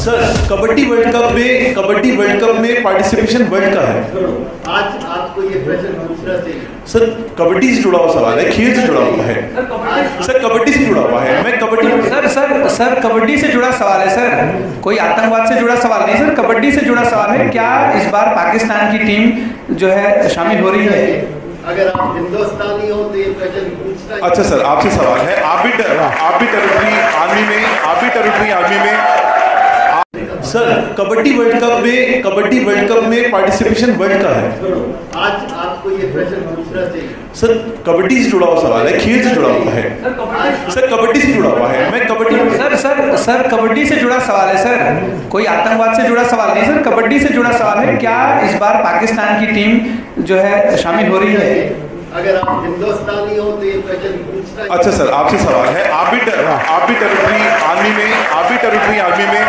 Kabaddi world cup में kabaddi world cup में participation world का है। आज आपको ये प्रश्न पूछना चाहिए सर कबड्डी से जुड़ा हुआ सवाल है खेल से जुड़ा हुआ है। सर कबड्डी से जुड़ा हुआ है मैं kabaddi sir sir sir kabaddi से जुड़ा सवाल है सर कोई आतंकवाद से जुड़ा सवाल नहीं सर कबड्डी से जुड़ा सवाल है क्या इस बार पाकिस्तान की टीम जो है शामिल हो रही है? अगर आप हिंदुस्तानी हो तो ये प्रश्न पूछना अच्छा सर आपसे सवाल है। आप भी आप भी टेरिटरी आर्मी में आप भी टेरिटरी आर्मी में। सर कबड्डी वर्ल्ड कप में कबड्डी वर्ल्ड कप में पार्टिसिपेशन वर्ल्ड का है। आज आपको ये प्रश्न पूछना चाहिए सर कबड्डी से जुड़ा हुआ सवाल है खेल से जुड़ा हुआ है। सर कबड्डी से जुड़ा हुआ है। मैं kabaddi sir sir sir kabaddi से जुड़ा सवाल है सर कोई आतंकवाद से जुड़ा सवाल नहीं सर कबड्डी से जुड़ा सवाल है। क्या इस बार पाकिस्तान की टीम जो है शामिल हो रही है? अगर आप हिंदुस्तानी हो तो ये प्रश्न पूछना ही अच्छा सर आपसे सवाल है। आप भी आप भी टेरिटरी आर्मी में आप भी टेरिटरी आर्मी में।